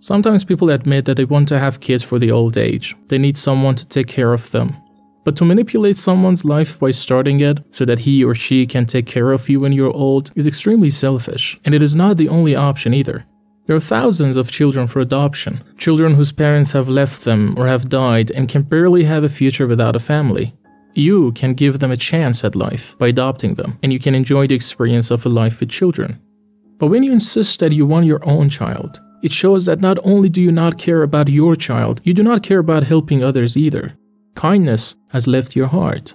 Sometimes people admit that they want to have kids for the old age. They need someone to take care of them. But to manipulate someone's life by starting it so that he or she can take care of you when you're old is extremely selfish, and it is not the only option either. There are thousands of children for adoption, children whose parents have left them or have died and can barely have a future without a family. You can give them a chance at life by adopting them, and you can enjoy the experience of a life with children. But when you insist that you want your own child, it shows that not only do you not care about your child, you do not care about helping others either. Kindness has left your heart.